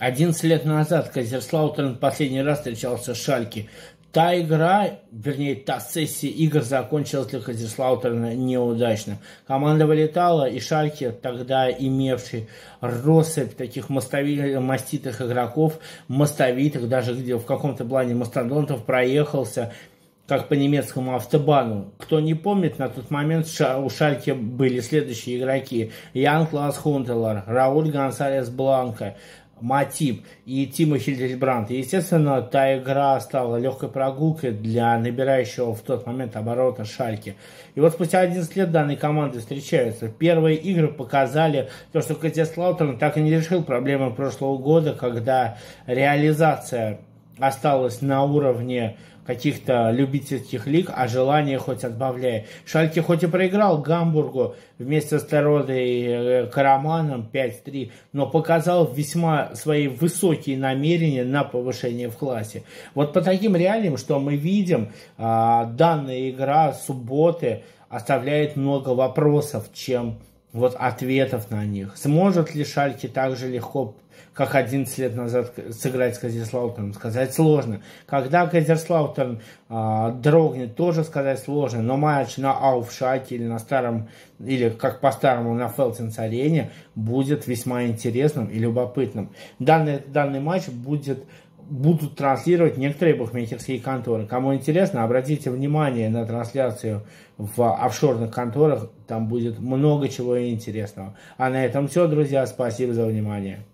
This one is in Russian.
11 лет назад Кайзерслаутерн последний раз встречался с Шальке. Та игра, вернее, та сессия игр закончилась для Кайзерслаутерна неудачно. Команда вылетала, и Шальке, тогда имевший россыпь таких мостови... маститых игроков, мостовитых, даже где в каком-то плане мастодонтов, проехался как по немецкому автобану. Кто не помнит, на тот момент у Шальке были следующие игроки. Ян Клаас Хунтелар, Рауль Гонсалес Бланко, Матип и Тима Хильдельбранд. естественно, та игра стала легкой прогулкой для набирающего в тот момент оборота Шальки. И вот спустя 11 лет данные команды встречаются. Первые игры показали то, что Катяслаутерн так и не решил проблемы прошлого года, когда реализация осталась на уровне каких-то любительских лиг, а желание хоть отбавляй. Шальки хоть и проиграл Гамбургу вместе с Теродой и э, Караманом 5-3, но показал весьма свои высокие намерения на повышение в классе. Вот по таким реалиям, что мы видим, а, данная игра субботы оставляет много вопросов, чем вот ответов на них. Сможет ли Шальки так же легко как 11 лет назад сыграть с Казерслаутером, сказать сложно. Когда Казерслаутер э, дрогнет, тоже сказать сложно, но матч на Ауфшаке или на старом, или как по-старому на Фелтинс арене будет весьма интересным и любопытным. Данный, данный матч будет будут транслировать некоторые букмекерские конторы. Кому интересно, обратите внимание на трансляцию в офшорных конторах. Там будет много чего интересного. А на этом все, друзья. Спасибо за внимание.